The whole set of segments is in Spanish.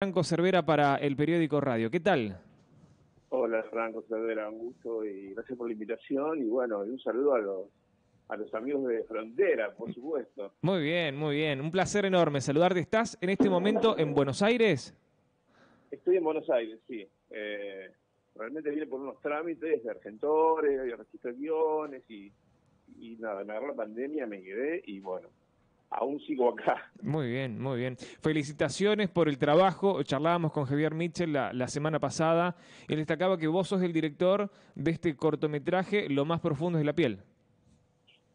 Franco Cervera para el periódico Radio. ¿Qué tal? Hola, Franco Cervera, un gusto y gracias por la invitación. Y bueno, un saludo a los, a los amigos de Frontera, por supuesto. Muy bien, muy bien. Un placer enorme saludarte. ¿Estás en este momento en Buenos Aires? Estoy en Buenos Aires, sí. Eh, realmente viene por unos trámites de Argentores, de registro de guiones y, y nada, me agarró la pandemia, me quedé y bueno, aún sigo acá. Muy bien, muy bien. Felicitaciones por el trabajo. Charlábamos con Javier Mitchell la, semana pasada. Él destacaba que vos sos el director de este cortometraje Lo más profundo de la piel.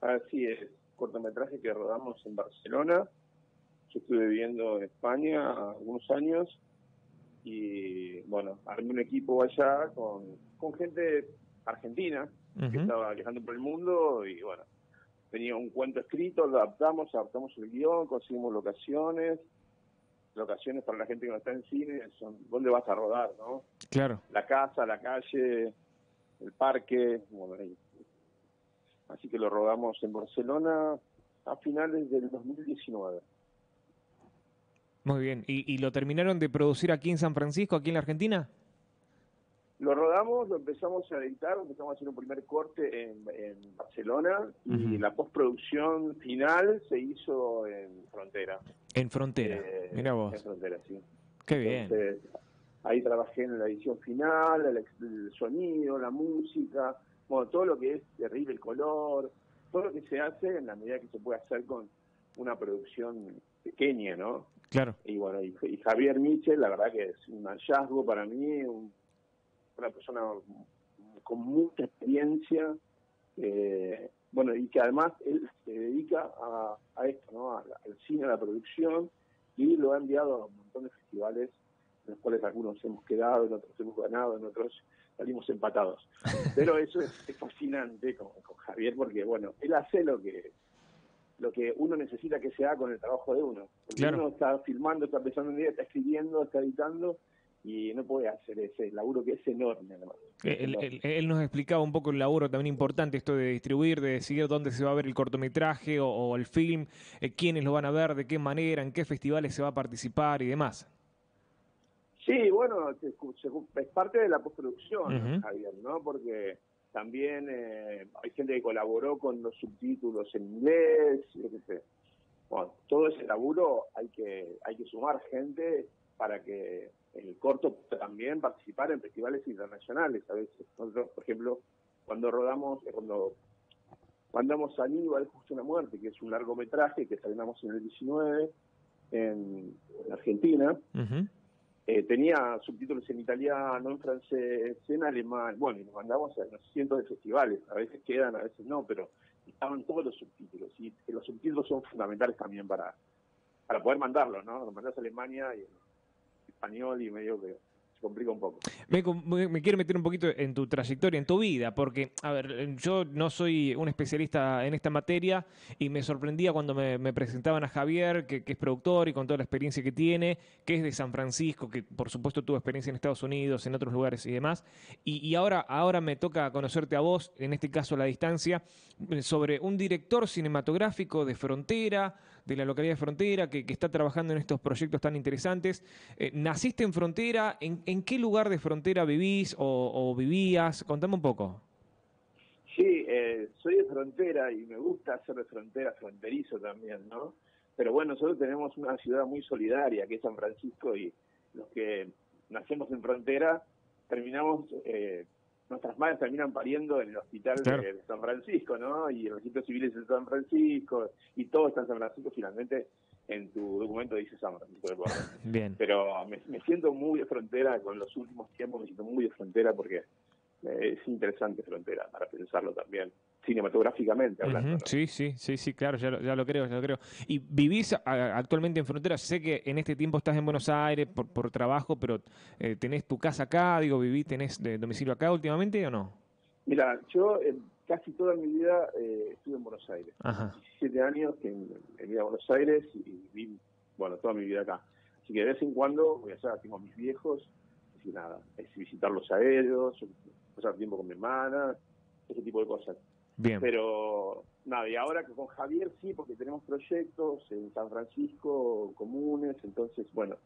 Así es, cortometraje que rodamos en Barcelona. Yo estuve viviendo en España algunos años y bueno, armé un equipo allá con, con gente argentina que estaba viajando por el mundo y bueno, tenía un cuento escrito, lo adaptamos, adaptamos el guion, conseguimos locaciones, locaciones para la gente que no está en cine, son dónde vas a rodar, ¿no? Claro. La casa, la calle, el parque, bueno, ahí. Así que lo rodamos en Barcelona a finales del 2019. Muy bien. ¿Y, ¿Y, lo terminaron de producir aquí en San Francisco, aquí en la Argentina? Lo rodamos, lo empezamos a editar, empezamos a hacer un primer corte en, Barcelona y la postproducción final se hizo en Frontera. En Frontera, eh, mira vos. En Frontera, sí. Qué bien. ahí trabajé en la edición final, el, sonido, la música, bueno, todo lo que es terrible, el color, todo lo que se hace en la medida que se puede hacer con una producción pequeña, ¿no? Claro. Y bueno, y, y Javier Michel, la verdad que es un hallazgo para mí, un una persona con mucha experiencia, eh, bueno, y que además él se dedica a, esto, ¿no? al cine, a la producción, y lo ha enviado a un montón de festivales, en los cuales algunos hemos quedado, en otros hemos ganado, en otros salimos empatados. Pero eso es, fascinante con, Javier, porque bueno, él hace lo que lo que uno necesita que se haga con el trabajo de uno. Porque uno está filmando, está pensando en idea, está escribiendo, está editando, y no puede hacer ese laburo que es enorme además. Él, nos explicaba un poco el laburo también importante, esto de distribuir, de decidir dónde se va a ver el cortometraje o, el film, eh, quiénes lo van a ver, de qué manera, en qué festivales se va a participar y demás. Sí, bueno, es parte de la postproducción, Javier, ¿no? Porque también eh, hay gente que colaboró con los subtítulos en inglés, yo qué sé. Bueno, todo ese laburo hay que, hay que sumar gente para que el corto también participar en festivales internacionales a veces. Nosotros, por ejemplo, cuando rodamos, eh, cuando mandamos a Aníbal, Justo una Muerte, que es un largometraje que estrenamos en el 19 en, Argentina, eh, tenía subtítulos en italiano, en francés, en alemán, bueno, y nos mandamos a cientos de festivales, a veces quedan, a veces no, pero estaban todos los subtítulos, y los subtítulos son fundamentales también para, para poder mandarlos, ¿no? Los mandas a Alemania y español y medio que se complica un poco. Me, quiero meter un poquito en tu trayectoria, en tu vida, porque, a ver, yo no soy un especialista en esta materia y me sorprendía cuando me, presentaban a Javier, que, es productor y con toda la experiencia que tiene, que es de San Francisco, que por supuesto tuvo experiencia en Estados Unidos, en otros lugares y demás. Y, ahora, ahora me toca conocerte a vos, en este caso a la distancia, sobre un director cinematográfico de frontera, de la localidad de Frontera, que, está trabajando en estos proyectos tan interesantes. Eh, ¿Naciste en Frontera? ¿En, qué lugar de Frontera vivís o, vivías? Contame un poco. Sí, eh, soy de Frontera y me gusta ser de Frontera, fronterizo también, ¿no? Pero bueno, nosotros tenemos una ciudad muy solidaria, que es San Francisco, y los que nacemos en Frontera terminamos eh, nuestras madres terminan pariendo en el hospital de, San Francisco, ¿no? Y el registro civil es en San Francisco, y todo está en San Francisco, finalmente en tu documento dice San Francisco de Bien. Pero me, me, siento muy de frontera con los últimos tiempos, me siento muy de frontera porque es interesante frontera para pensarlo también cinematográficamente hablando. Sí, sí, sí, sí, claro, ya lo, creo, ya lo creo. ¿Y vivís actualmente en frontera? Sé que en este tiempo estás en Buenos Aires por, por trabajo, pero eh, ¿tenés tu casa acá? Digo, ¿vivís, tenés de domicilio acá últimamente o no? Mira, yo eh, casi toda mi vida eh, estuve en Buenos Aires. Ajá. 17 años que vine a Buenos Aires y viví, bueno, toda mi vida acá. Así que de vez en cuando voy allá, tengo a mis viejos, y nada, es visitarlos a ellos, pasar tiempo con mi hermana, ese tipo de cosas. Bien. Pero nada, y ahora con Javier sí, porque tenemos proyectos en San Francisco comunes, entonces, bueno,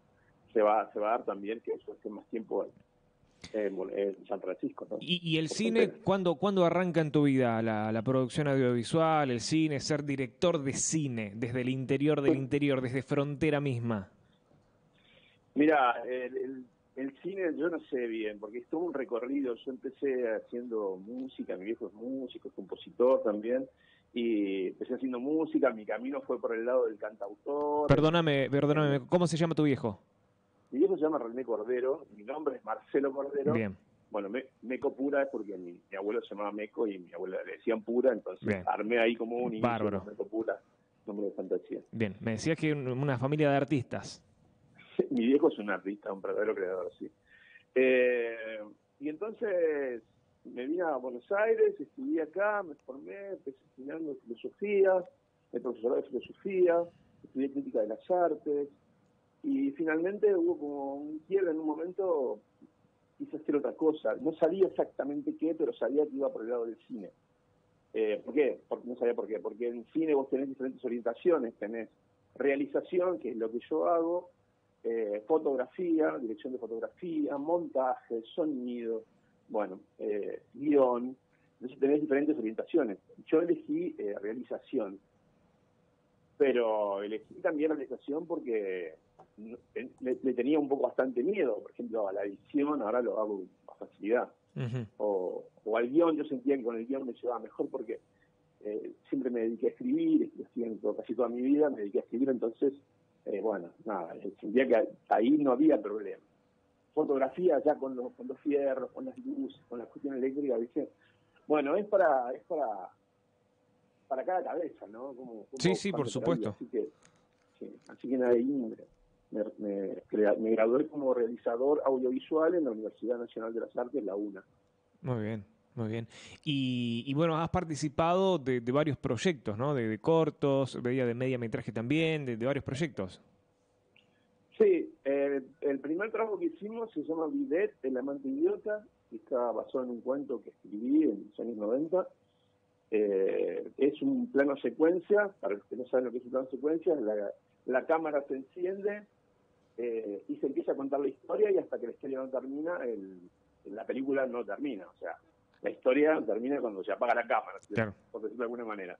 se va, se va a dar también que eso esté más tiempo en, San Francisco. ¿Y, el cine, ¿cuándo, ¿cuándo, arranca en tu vida la, la, producción audiovisual, el cine, ser director de cine, desde el interior del interior, desde frontera misma? Mira, el, el, cine yo no sé bien, porque es todo un recorrido. Yo empecé haciendo música, mi viejo es músico, es compositor también, y empecé haciendo música, mi camino fue por el lado del cantautor. Perdóname, perdóname, ¿cómo se llama tu viejo? Mi viejo se llama René Cordero, mi nombre es Marcelo Cordero. Bien. Bueno, Meco Pura es porque mi, abuelo se llamaba Meco y mi abuela le decían Pura, entonces armé ahí como un Bárbaro. Meco Pura, nombre de fantasía. Bien, me decías que una familia de artistas. mi viejo es un artista, un verdadero creador, sí. Eh, y entonces me vine a Buenos Aires, estudié acá, me formé, empecé estudiando filosofía, me profesorado de filosofía, estudié crítica de las artes, y finalmente hubo como un quiebre en un momento, quise hacer otra cosa. No sabía exactamente qué, pero sabía que iba por el lado del cine. Eh, ¿Por qué? Porque no sabía por qué. Porque en cine vos tenés diferentes orientaciones, tenés realización, que es lo que yo hago, eh, fotografía, dirección de fotografía, montaje, sonido, bueno, eh, guion. Entonces tenés diferentes orientaciones. Yo elegí eh, realización, pero elegí también realización porque le, tenía un poco bastante miedo, por ejemplo, a la edición, ahora lo hago con facilidad. o, o, al guion, yo sentía que con el guion me llevaba mejor porque eh, siempre me dediqué a escribir, casi toda mi vida, me dediqué a escribir, entonces eh, bueno, nada, sentía que ahí no había problema. Fotografía ya con los, con los fierros, con las luces, con la cuestión eléctrica, ¿viste? Bueno, es para, es para, para cada cabeza, ¿no? Como, sí, sí, por supuesto. Así que, así que nada, ahí me, me, gradué como realizador audiovisual en la Universidad Nacional de las Artes, la UNA. Muy bien. Muy bien. Y, bueno, has participado de, varios proyectos, ¿no? De, cortos, veía de media metraje también, de, varios proyectos. Sí, el primer trabajo que hicimos se llama Bidet, el amante idiota, y está basado en un cuento que escribí en los años 90. Eh, es un plano secuencia, para los que no saben lo que es un plano secuencia, la, cámara se enciende eh, y se empieza a contar la historia y hasta que la historia no termina, la película no termina. O sea, la historia termina cuando se apaga la cámara, por decirlo de alguna manera.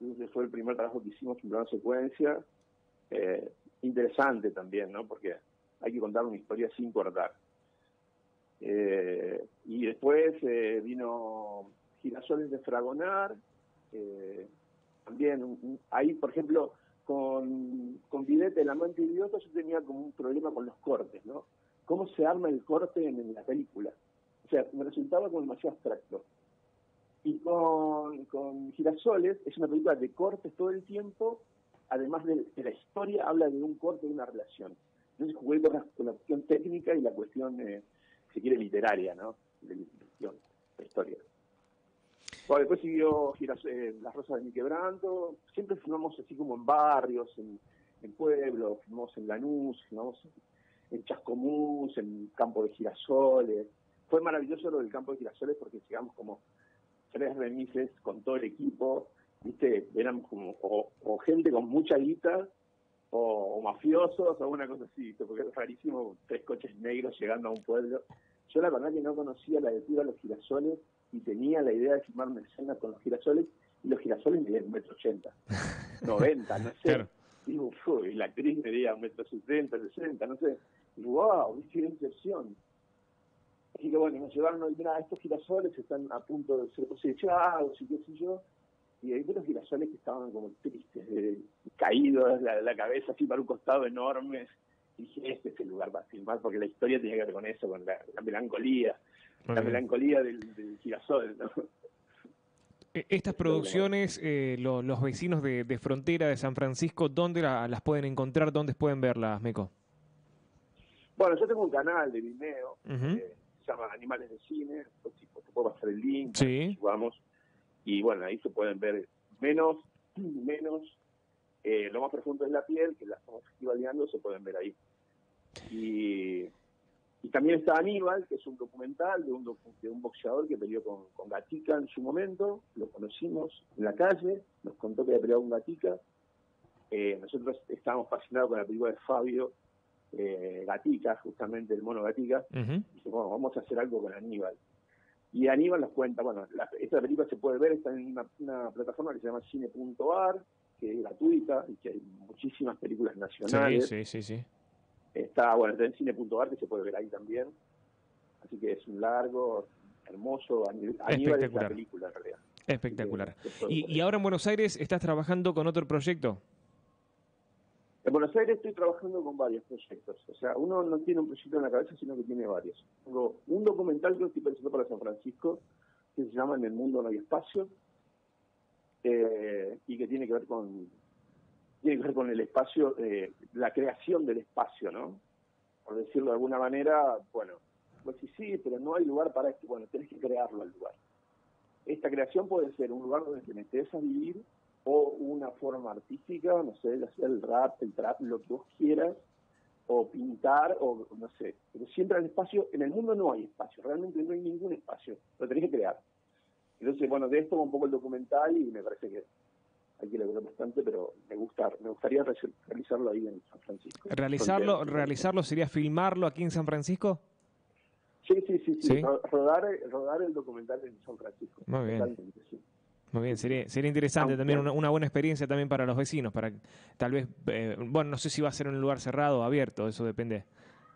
Entonces fue el primer trabajo que hicimos en plan secuencia. Eh, interesante también, ¿no? Porque hay que contar una historia sin cortar. Eh, y después eh, vino Girasoles de Fragonar. también ahí, por ejemplo, con, con Videte, el amante idiota, yo tenía como un problema con los cortes, ¿no? ¿Cómo se arma el corte en la película? O sea, me resultaba como demasiado abstracto. Y con, con Girasoles es una película de cortes todo el tiempo, además de, la historia, habla de un corte de una relación. Entonces jugué con la, cuestión técnica y la cuestión, eh, si quiere, literaria, ¿no? De la, la historia. Bueno, después siguió eh, Las Rosas de mi Quebranto. Siempre filmamos así como en barrios, en, pueblos, filmamos en Lanús, filmamos en, en Chascomús, en Campo de Girasoles fue maravilloso lo del campo de girasoles porque llegamos como tres remises con todo el equipo, viste, éramos como o, gente con mucha guita o, mafiosos o una cosa así, porque es rarísimo tres coches negros llegando a un pueblo. Yo la verdad que no conocía la de los girasoles y tenía la idea de filmar una escena con los girasoles y los girasoles medían un metro ochenta, noventa, no sé. Y, y la actriz medía un metro setenta, sesenta, no sé. Y wow, viste, una inserción Así que bueno, nos llevaron hoy, mira, estos girasoles están a punto de ser cosechados y qué sé yo. Y hay unos girasoles que estaban como tristes, caídos, la, la cabeza así para un costado enorme. Y dije, este es el lugar para filmar, porque la historia tiene que ver con eso, con la, melancolía, la melancolía del, girasol, e, Estas producciones, eh, los vecinos de, frontera de San Francisco, ¿dónde las pueden encontrar? ¿Dónde pueden verlas, Meco? Bueno, yo tengo un canal de Vimeo, Animales de Cine, pues, te puedo pasar el link, sí. vamos, y bueno, ahí se pueden ver menos, menos, eh, lo más profundo es la piel, que la estamos festivaleando, se pueden ver ahí. Y, y también está Aníbal, que es un documental de un, de un boxeador que peleó con, con Gatica en su momento, lo conocimos en la calle, nos contó que había peleado con Gatica, eh, nosotros estábamos fascinados con la película de Fabio, eh, Gatica, justamente el mono Gatica, dice, bueno, vamos a hacer algo con Aníbal. Y Aníbal nos cuenta, bueno, esta película se puede ver, está en una, plataforma que se llama cine.ar, que es gratuita y que hay muchísimas películas nacionales. Sí, sí, sí. Está, bueno, está en cine.ar que se puede ver ahí también. Así que es un largo, hermoso, Aníbal es la película en realidad. Espectacular. ¿Y, ¿Y ahora en Buenos Aires estás trabajando con otro proyecto? En Buenos Aires estoy trabajando con varios proyectos. O sea, uno no tiene un proyecto en la cabeza, sino que tiene varios. Tengo un documental que estoy pensando para San Francisco, que se llama En el mundo no hay espacio, eh, y que tiene que ver con tiene que ver con el espacio, eh, la creación del espacio, ¿no? Por decirlo de alguna manera, bueno, pues sí, sí, pero no hay lugar para esto. Bueno, tenés que crearlo al lugar. Esta creación puede ser un lugar donde te metes a vivir o una forma artística, no sé, hacer el rap, el trap, lo que vos quieras, o pintar, o no sé. Pero siempre el espacio, en el mundo no hay espacio, realmente no hay ningún espacio, lo tenés que crear. Entonces, bueno, de esto va un poco el documental y me parece que hay que lograr bastante, pero me gusta, me gustaría realizarlo ahí en San Francisco. ¿Realizarlo, realizarlo sería filmarlo aquí en San Francisco? Sí, sí, sí, sí. Rodar, rodar el documental en San Francisco. Muy bien. Muy bien, sería, sería interesante también una, buena experiencia también para los vecinos, para tal vez, eh, bueno, no sé si va a ser en un lugar cerrado o abierto, eso depende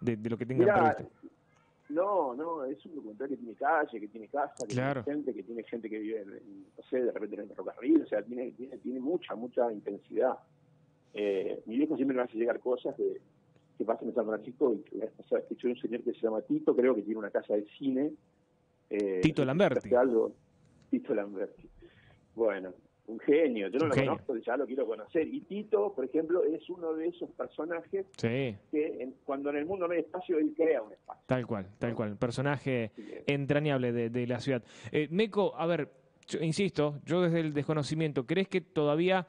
de, lo que tengan previsto. No, no, es un documental que tiene calle, que tiene casa, que tiene gente, que tiene gente que vive, en, no sé, de repente en el ferrocarril, o sea, tiene, tiene, tiene mucha, mucha intensidad. Eh, mi viejo siempre me hace llegar cosas de, que pasan en San Francisco y que pasada escuché un señor que se llama Tito, creo que tiene una casa de cine. Eh, Tito Lamberti. Algo, Tito Lamberti. Bueno, un genio, yo no lo conozco, ya lo quiero conocer. Y Tito, por ejemplo, es uno de esos personajes que cuando en el mundo no hay espacio, él crea un espacio. Tal cual, tal cual, personaje entrañable de, la ciudad. Eh, Meco, a ver, insisto, yo desde el desconocimiento, ¿crees que todavía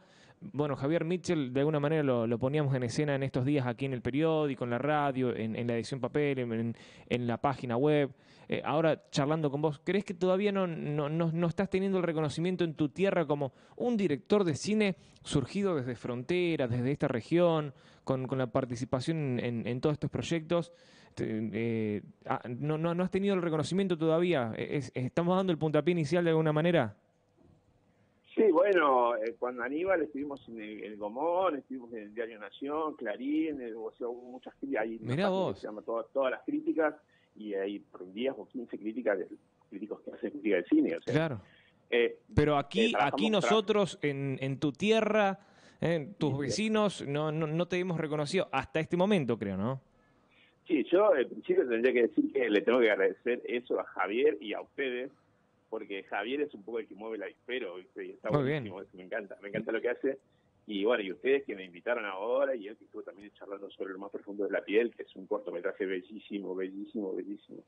bueno, Javier Mitchell de alguna manera lo, poníamos en escena en estos días aquí en el periódico, en la radio, en, la edición papel, en, la página web. Eh, ahora charlando con vos, ¿crees que todavía no, no, no, estás teniendo el reconocimiento en tu tierra como un director de cine surgido desde frontera, desde esta región, con, la participación en, todos estos proyectos? Eh, ah, no, no, has tenido el reconocimiento todavía? ¿Estamos dando el puntapié inicial de alguna manera? Sí, bueno, eh, cuando Aníbal estuvimos en el, Gomón, estuvimos en el Diario Nación, Clarín, eh, hubo muchas críticas, vos. se llama todas, las críticas, y hay por 10 o 15 críticas de críticos que hacen crítica del cine. claro. Eh, Pero aquí, aquí nosotros, en, en tu tierra, tus vecinos, no, no, no te hemos reconocido hasta este momento, creo, ¿no? Sí, yo en principio tendría que decir que le tengo que agradecer eso a Javier y a ustedes, porque Javier es un poco el que mueve el avispero, ¿viste? Y está buenísimo, me encanta, me encanta lo que hace. Y bueno, y ustedes que me invitaron ahora, y él que estuvo también charlando sobre lo más profundo de la piel, que es un cortometraje bellísimo, bellísimo, bellísimo.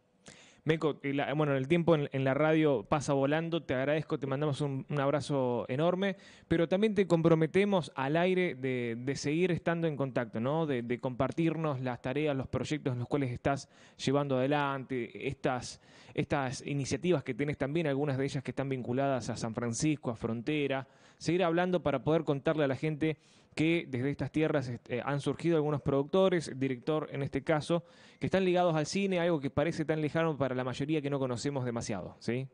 Meco, bueno, el tiempo en, la radio pasa volando, te agradezco, te mandamos un, abrazo enorme, pero también te comprometemos al aire de, seguir estando en contacto, ¿no? De, compartirnos las tareas, los proyectos en los cuales estás llevando adelante, estas, estas iniciativas que tienes también, algunas de ellas que están vinculadas a San Francisco, a Frontera, seguir hablando para poder contarle a la gente que desde estas tierras este, han surgido algunos productores, director en este caso, que están ligados al cine, algo que parece tan lejano para la mayoría que no conocemos demasiado, ¿sí?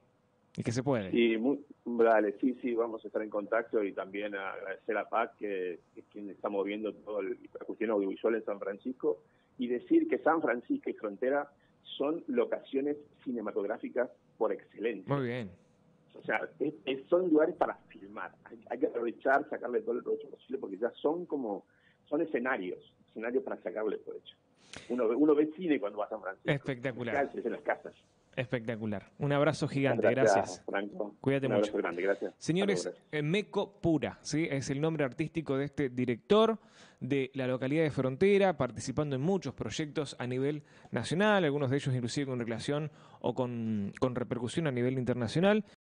Y que se puede. Sí, muy, dale, sí, sí, vamos a estar en contacto y también agradecer a PAC, que, es quien está moviendo todo el, la cuestión audiovisual en San Francisco, y decir que San Francisco y Frontera son locaciones cinematográficas por excelencia. Muy bien. O sea, son lugares para filmar. Hay, que aprovechar, sacarle todo el provecho posible, porque ya son como, son escenarios, escenarios para sacarle provecho. Uno, uno ve cine cuando va a San Francisco. Espectacular. En las casas. Espectacular. Un abrazo gigante, gracias. Franco. Cuídate Un mucho. Grande, gracias. Señores, eh, Meco Pura, ¿sí? es el nombre artístico de este director de la localidad de Frontera, participando en muchos proyectos a nivel nacional, algunos de ellos inclusive con relación o con, con repercusión a nivel internacional.